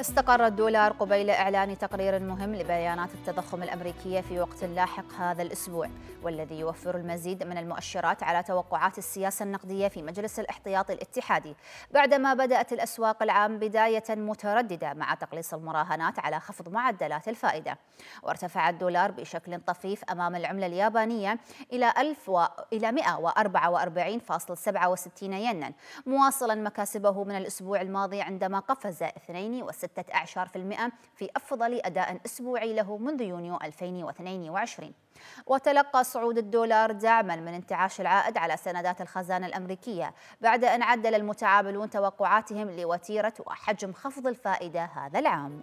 استقر الدولار قبيل إعلان تقرير مهم لبيانات التضخم الأمريكية في وقت لاحق هذا الأسبوع والذي يوفر المزيد من المؤشرات على توقعات السياسة النقدية في مجلس الاحتياطي الاتحادي بعدما بدأت الأسواق العام بداية مترددة مع تقليص المراهنات على خفض معدلات الفائدة. وارتفع الدولار بشكل طفيف أمام العملة اليابانية إلى 1000 و... إلى 144.67 ينا مواصلا مكاسبه من الأسبوع الماضي عندما قفز 62 16% في أفضل أداء أسبوعي له منذ يونيو 2022 وتلقى صعود الدولار دعما من انتعاش العائد على سندات الخزانة الأمريكية بعد أن عدل المتعاملون توقعاتهم لوتيرة وحجم خفض الفائدة هذا العام.